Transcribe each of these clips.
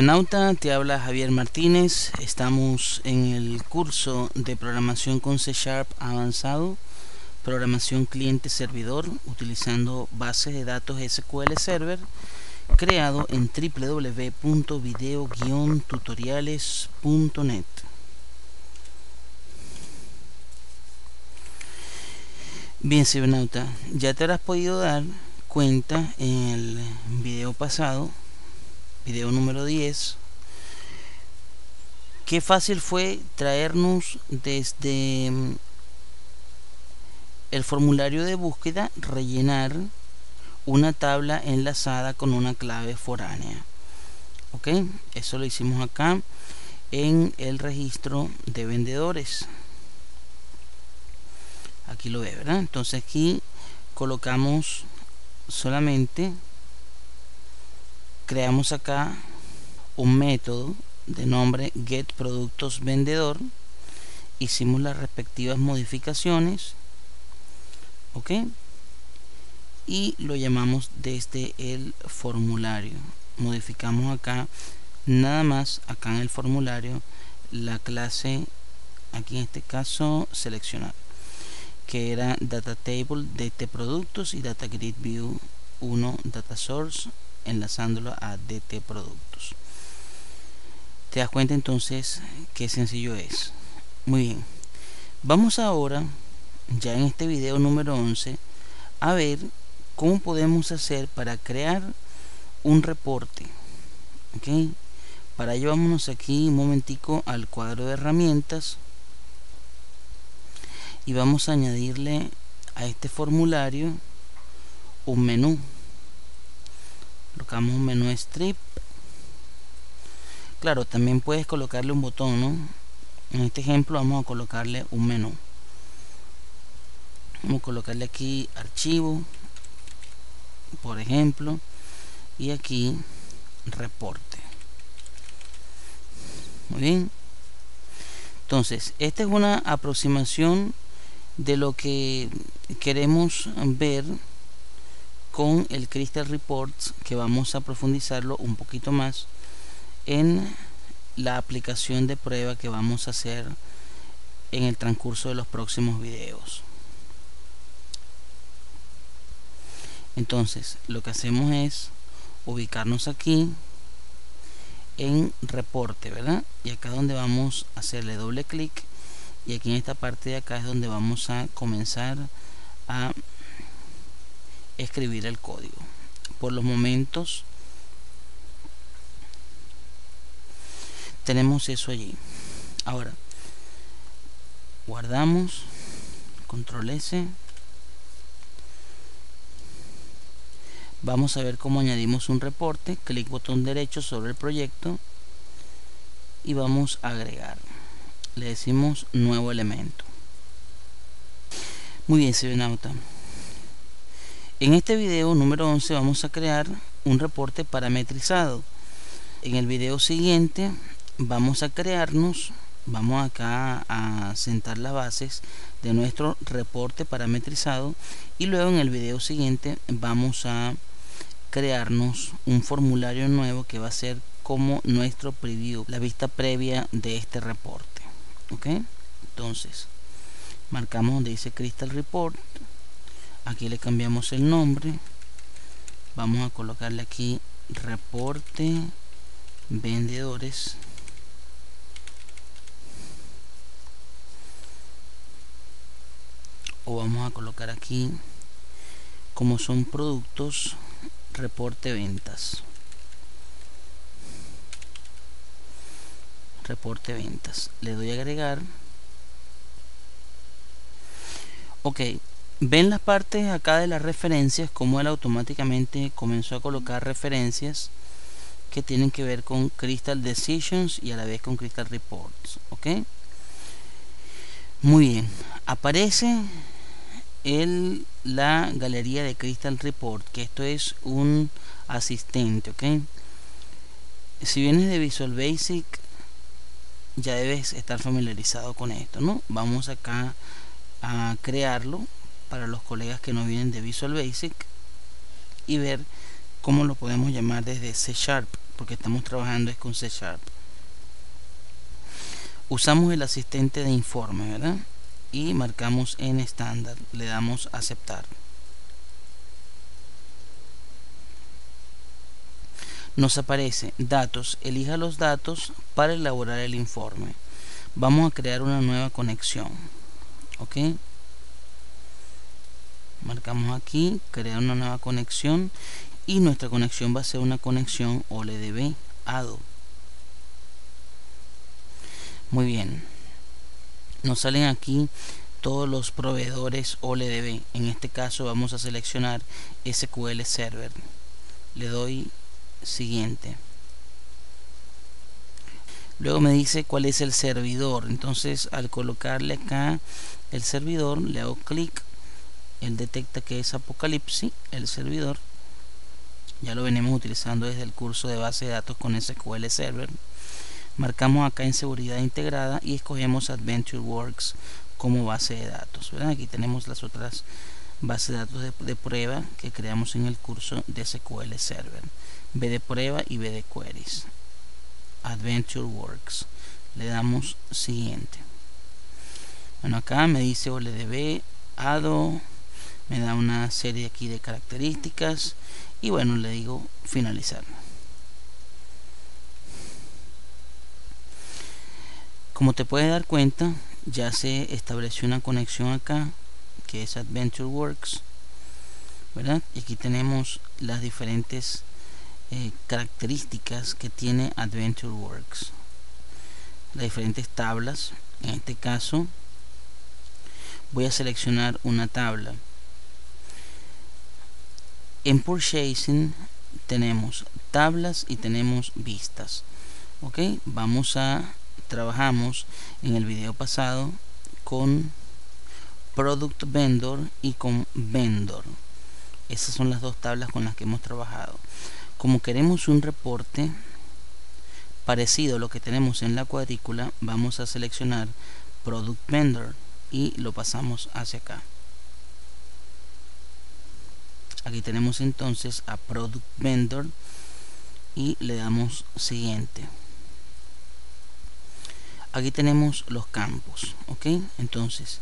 Nauta, te habla Javier Martínez. Estamos en el curso de programación con C Sharp avanzado, programación cliente-servidor, utilizando bases de datos SQL Server, creado en www.video-tutoriales.net. Bien, cibernauta, ya te habrás podido dar cuenta en el video pasado video número 10 qué fácil fue traernos desde mm, el formulario de búsqueda rellenar una tabla enlazada con una clave foránea. Ok eso lo hicimos acá en el registro de vendedores. Aquí lo ve verdad entonces aquí colocamos solamente creamos acá un método de nombre get productos vendedor. Hicimos las respectivas modificaciones ok y lo llamamos desde el formulario. Modificamos acá nada más acá en el formulario la clase aquí en este caso seleccionar que era data table de productos y data grid view 1 data source enlazándolo a DT productos. Te das cuenta entonces qué sencillo es muy bien. Vamos ahora ya en este video número 11 a ver cómo podemos hacer para crear un reporte ok para ello vámonos aquí un momentico al cuadro de herramientas y vamos a añadirle a este formulario un menú colocamos un menú strip. Claro también puedes colocarle un botón ¿no? en este ejemplo vamos a colocarle un menú. Vamos a colocarle aquí archivo por ejemplo y aquí reporte. Muy bien. Entonces esta es una aproximación de lo que queremos ver con el Crystal Reports que vamos a profundizarlo un poquito más en la aplicación de prueba que vamos a hacer en el transcurso de los próximos videos. Entonces lo que hacemos es ubicarnos aquí en reporte verdad y acá donde vamos a hacerle doble clic y aquí en esta parte de acá es donde vamos a comenzar a escribir el código. Por los momentos tenemos eso allí. Ahora guardamos control S. Vamos a ver cómo añadimos un reporte clic botón derecho sobre el proyecto y vamos a agregar. Le decimos nuevo elemento. Muy bien cibernauta en este video número 11 vamos a crear un reporte parametrizado. En el video siguiente vamos a crearnos, vamos acá a sentar las bases de nuestro reporte parametrizado y luego en el video siguiente vamos a crearnos un formulario nuevo que va a ser como nuestro preview, la vista previa de este reporte. Entonces, marcamos donde dice Crystal Report aquí le cambiamos el nombre. Vamos a colocarle aquí reporte vendedores. O vamos a colocar aquí como son productos reporte ventas. Reporte ventas. Le doy a agregar. Ok ven las partes acá de las referencias como él automáticamente comenzó a colocar referencias que tienen que ver con Crystal Decisions y a la vez con Crystal Reports ok muy bien. Aparece el, la galería de Crystal Report que esto es un asistente ok si vienes de Visual Basic ya debes estar familiarizado con esto no vamos acá a crearlo para los colegas que no vienen de Visual Basic y ver cómo lo podemos llamar desde C Sharp porque estamos trabajando es con C Sharp. Usamos el asistente de informe, ¿verdad? Y marcamos en estándar, le damos aceptar. Nos aparece datos, elija los datos para elaborar el informe. Vamos a crear una nueva conexión. ¿Ok? Marcamos aquí crear una nueva conexión y nuestra conexión va a ser una conexión OLEDB ADO. Muy bien. Nos salen aquí todos los proveedores OLEDB en este caso vamos a seleccionar SQL Server. Le doy siguiente. Luego me dice cuál es el servidor. Entonces al colocarle acá el servidor le hago clic él detecta que es Apocalipsis, el servidor. Ya lo venimos utilizando desde el curso de base de datos con SQL Server. Marcamos acá en seguridad integrada y escogemos AdventureWorks como base de datos. Aquí tenemos las otras bases de datos de, de, prueba que creamos en el curso de SQL Server. B de prueba y B de queries. AdventureWorks. Le damos siguiente. Bueno, acá me dice OLDB, ADO, me da una serie aquí de características y bueno le digo finalizar. Como te puedes dar cuenta ya se estableció una conexión acá que es AdventureWorks ¿verdad? y aquí tenemos las diferentes eh, características que tiene AdventureWorks las diferentes tablas. En este caso voy a seleccionar una tabla en purchasing tenemos tablas y tenemos vistas ok vamos a trabajamos en el video pasado con product vendor y con vendor. Esas son las dos tablas con las que hemos trabajado. Como queremos un reporte parecido a lo que tenemos en la cuadrícula vamos a seleccionar product vendor y lo pasamos hacia acá aquí tenemos entonces a product vendor y le damos siguiente. Aquí tenemos los campos ok entonces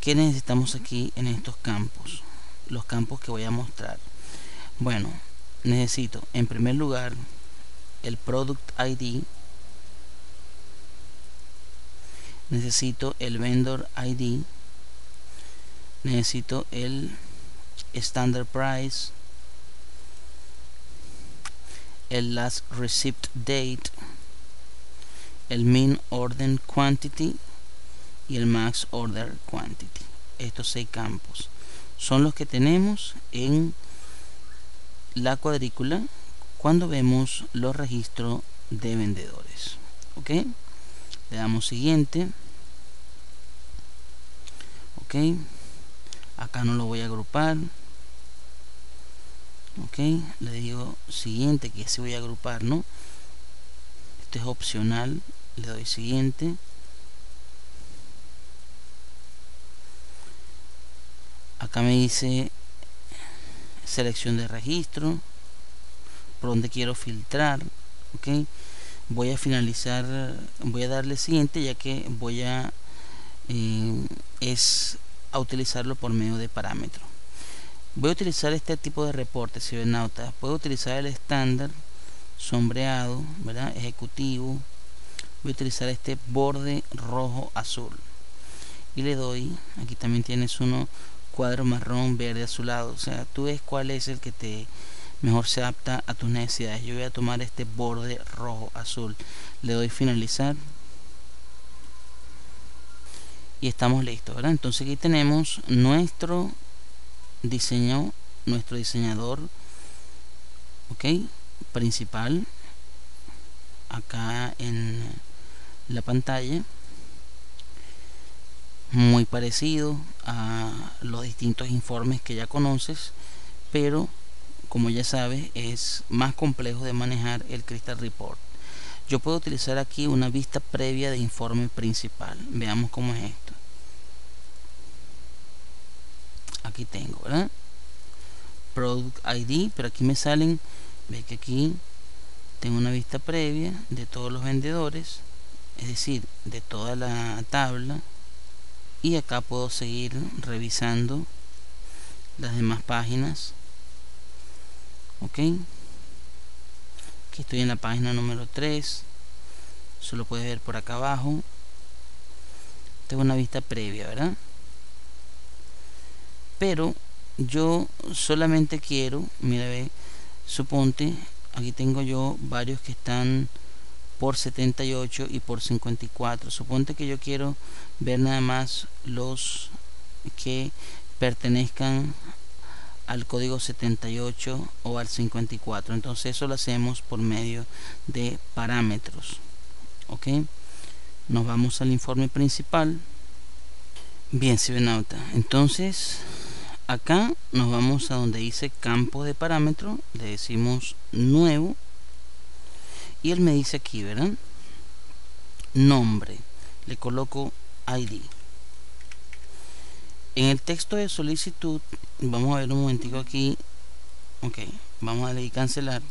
¿qué necesitamos aquí en estos campos? los campos que voy a mostrar. Bueno necesito en primer lugar el product ID necesito el vendor ID necesito el standard price el last receipt date el min order quantity y el max order quantity. Estos seis campos son los que tenemos en la cuadrícula cuando vemos los registros de vendedores. Ok le damos siguiente. Ok acá no lo voy a agrupar ok le digo siguiente que se voy a agrupar no esto es opcional le doy siguiente. Acá me dice selección de registro por donde quiero filtrar ok. Voy a finalizar voy a darle siguiente ya que voy a eh, es a utilizarlo por medio de parámetros voy a utilizar este tipo de reporte cibernauta. Puedo utilizar el estándar sombreado ¿verdad? ejecutivo. Voy a utilizar este borde rojo azul. Y le doy aquí también tienes uno cuadro marrón verde azulado. O sea tú ves cuál es el que te mejor se adapta a tus necesidades. Yo voy a tomar este borde rojo azul. Le doy finalizar. Y estamos listos ¿verdad? entonces aquí tenemos nuestro diseño nuestro diseñador ok principal acá en la pantalla muy parecido a los distintos informes que ya conoces pero como ya sabes es más complejo de manejar el Crystal Report. Yo puedo utilizar aquí una vista previa de informe principal. Veamos cómo es esto aquí tengo ¿verdad? product ID pero aquí me salen ve que aquí tengo una vista previa de todos los vendedores es decir de toda la tabla y acá puedo seguir revisando las demás páginas ok aquí estoy en la página número 3 solo puedes ver por acá abajo. Tengo una vista previa verdad pero yo solamente quiero mira ve suponte aquí tengo yo varios que están por 78 y por 54 suponte que yo quiero ver nada más los que pertenezcan al código 78 o al 54 entonces eso lo hacemos por medio de parámetros ok nos vamos al informe principal. Bien cibernauta entonces acá nos vamos a donde dice campo de parámetro le decimos nuevo y él me dice aquí verán nombre le coloco id en el texto de solicitud vamos a ver un momentico aquí ok vamos a darle cancelar.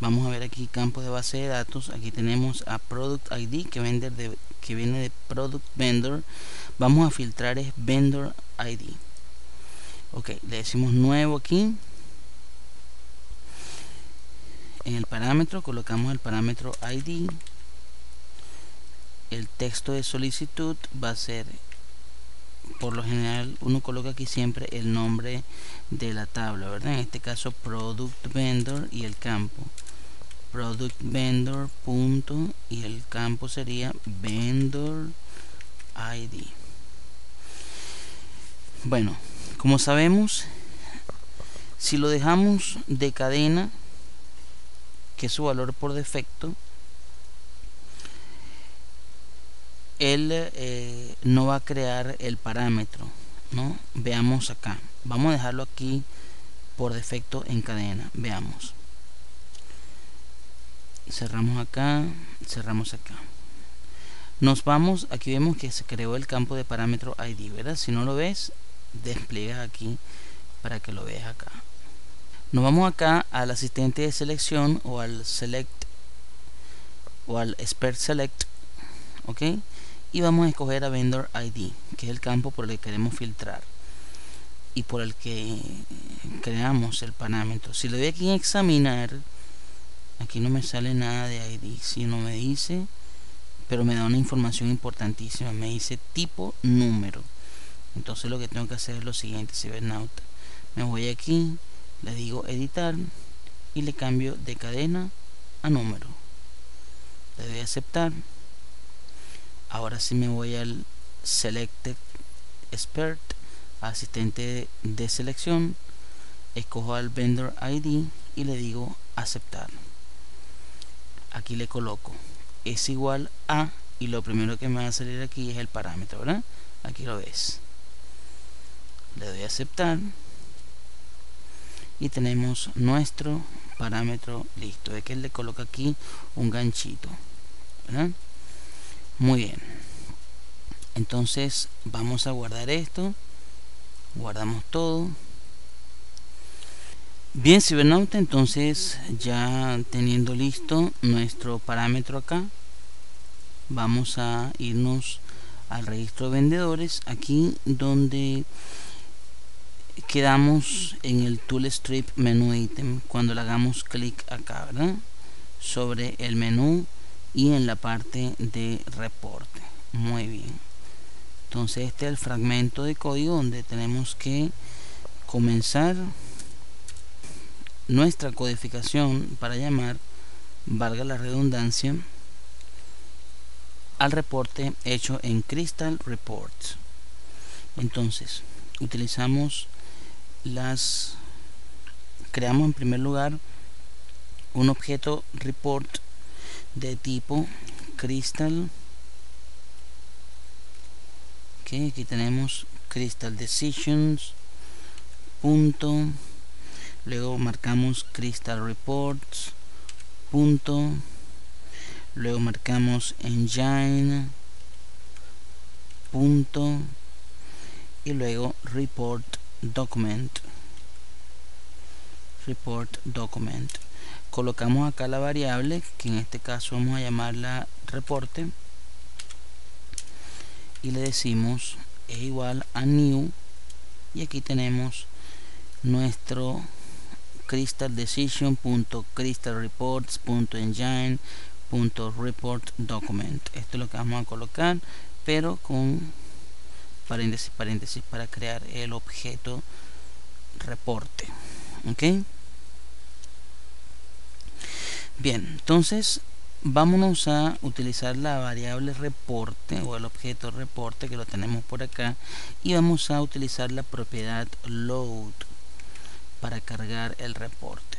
Vamos a ver aquí campo de base de datos aquí tenemos a product id que, vender de, que viene de product vendor. Vamos a filtrar es vendor id ok le decimos nuevo aquí. En el parámetro colocamos el parámetro id el texto de solicitud va a ser por lo general uno coloca aquí siempre el nombre de la tabla verdad en este caso product vendor y el campo. Product vendor punto y el campo sería vendor id bueno como sabemos si lo dejamos de cadena que es su valor por defecto él eh, no va a crear el parámetro ¿no? veamos acá. Vamos a dejarlo aquí por defecto en cadena. Veamos. Cerramos acá cerramos acá. Nos vamos aquí vemos que se creó el campo de parámetro id verdad si no lo ves despliega aquí para que lo veas acá. Nos vamos acá al asistente de selección o al select o al expert select ok y vamos a escoger a vendor ID que es el campo por el que queremos filtrar y por el que creamos el parámetro. Si le doy aquí en examinar aquí no me sale nada de ID si no me dice pero me da una información importantísima. Me dice tipo número entonces lo que tengo que hacer es lo siguiente cibernauta me voy aquí le digo editar y le cambio de cadena a número. Le doy a aceptar. Ahora sí me voy al selected expert asistente de selección. Escojo al vendor id y le digo aceptar. Aquí le coloco. Es igual a y lo primero que me va a salir aquí es el parámetro ¿verdad? aquí lo ves le doy a aceptar. Y tenemos nuestro parámetro listo. De que él le coloca aquí un ganchito muy bien. Entonces vamos a guardar esto. Guardamos todo. Bien cibernauta entonces ya teniendo listo nuestro parámetro acá vamos a irnos al registro de vendedores aquí donde quedamos en el tool strip menú item cuando le hagamos clic acá ¿verdad? sobre el menú y en la parte de reporte. Muy bien. Entonces este es el fragmento de código donde tenemos que comenzar. Nuestra codificación para llamar valga la redundancia al reporte hecho en Crystal Reports. Entonces utilizamos las creamos en primer lugar un objeto report de tipo crystal que aquí tenemos crystal decisions punto. Luego marcamos crystal reports punto. Luego marcamos engine punto. Y luego report document. Report document. Colocamos acá la variable que en este caso vamos a llamarla reporte. Y le decimos es igual a new. Y aquí tenemos nuestro crystal decision.crystalreports.engine.report document. Esto es lo que vamos a colocar pero con paréntesis paréntesis para crear el objeto reporte ok bien entonces vámonos a utilizar la variable reporte o el objeto reporte que lo tenemos por acá y vamos a utilizar la propiedad load para cargar el reporte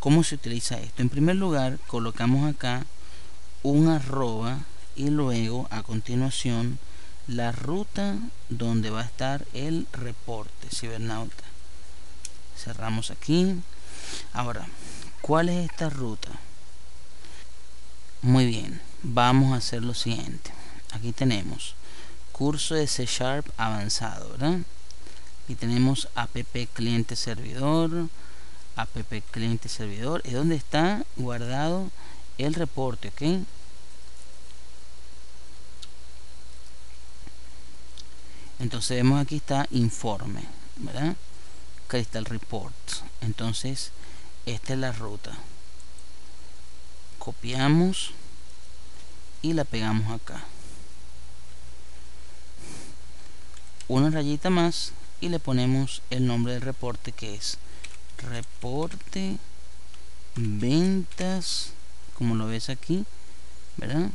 ¿cómo se utiliza esto? en primer lugar colocamos acá un arroba y luego a continuación la ruta donde va a estar el reporte cibernauta cerramos aquí ahora ¿cuál es esta ruta? muy bien vamos a hacer lo siguiente aquí tenemos curso de C Sharp avanzado ¿verdad? y tenemos app cliente servidor app cliente servidor es donde está guardado el reporte ok entonces vemos aquí está informe ¿verdad? Crystal Report. Entonces esta es la ruta. Copiamos y la pegamos acá. Una rayita más y le ponemos el nombre del reporte que es reporte ventas como lo ves aquí verdad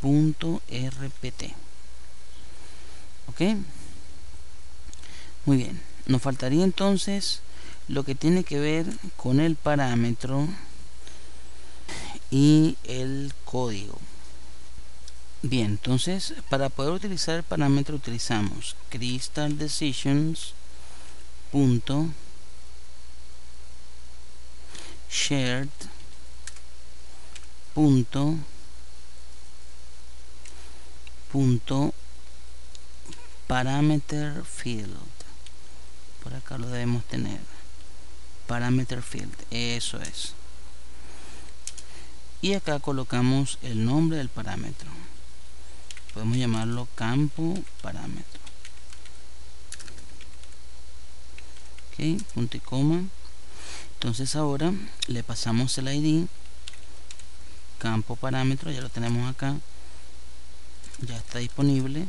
punto rpt ok muy bien. Nos faltaría entonces lo que tiene que ver con el parámetro y el código. Bien entonces para poder utilizar el parámetro utilizamos crystal decisions punto shared punto punto parameter field. Por acá lo debemos tener. Parameter field. Eso es. Y acá colocamos el nombre del parámetro. Podemos llamarlo campo parámetro. Ok punto y coma. Entonces ahora le pasamos el id campo parámetro ya lo tenemos acá. Ya está disponible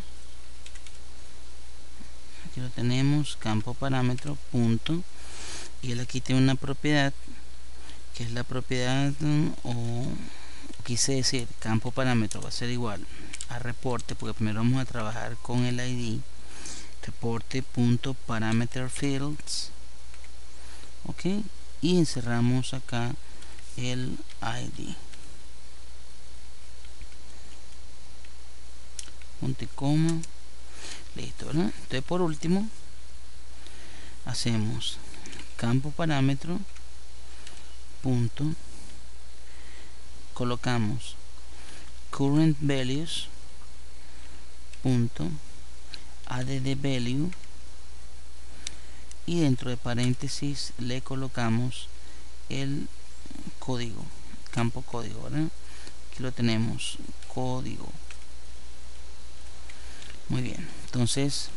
aquí lo tenemos campo parámetro punto. Y él aquí tiene una propiedad que es la propiedad o quise decir campo parámetro va a ser igual a reporte porque primero vamos a trabajar con el id reporte punto parameter fields. Ok y encerramos acá el id punto y coma listo ¿verdad? entonces por último hacemos campo parámetro punto colocamos current values punto add value y dentro de paréntesis le colocamos el código campo código ¿verdad? aquí lo tenemos código muy bien. Entonces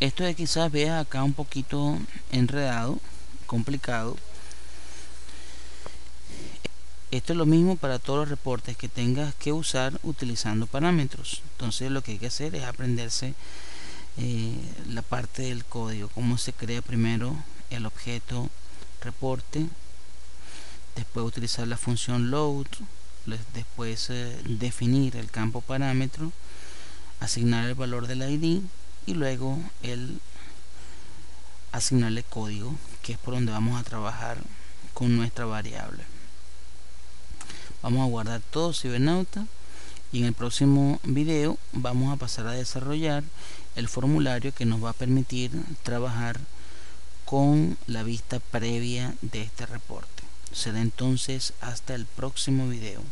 esto de quizás veas acá un poquito enredado complicado. Esto es lo mismo para todos los reportes que tengas que usar utilizando parámetros. Entonces lo que hay que hacer es aprenderse eh, la parte del código cómo se crea primero el objeto reporte después utilizar la función load después eh, definir el campo parámetro asignar el valor del id y luego el asignarle código que es por donde vamos a trabajar con nuestra variable. Vamos a guardar todo cibernauta y en el próximo video vamos a pasar a desarrollar el formulario que nos va a permitir trabajar con la vista previa de este reporte será entonces hasta el próximo video